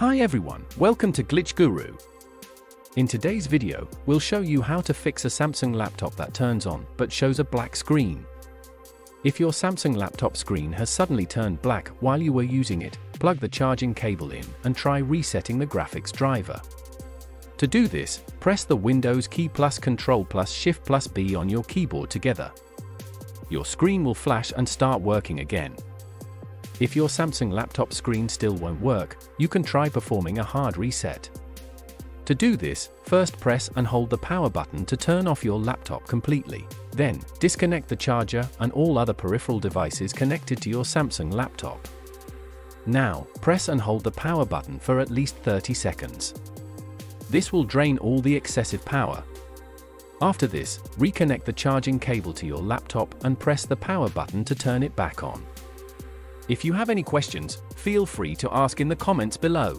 Hi everyone, welcome to Glitch Guru. In today's video, we'll show you how to fix a Samsung laptop that turns on but shows a black screen. If your Samsung laptop screen has suddenly turned black while you were using it, plug the charging cable in and try resetting the graphics driver. To do this, press the Windows key plus Control plus Shift plus B on your keyboard together. Your screen will flash and start working again. If your Samsung laptop screen still won't work, you can try performing a hard reset. To do this, first press and hold the power button to turn off your laptop completely. Then, disconnect the charger and all other peripheral devices connected to your Samsung laptop. Now, press and hold the power button for at least 30 seconds. This will drain all the excessive power. After this, reconnect the charging cable to your laptop and press the power button to turn it back on. If you have any questions, feel free to ask in the comments below.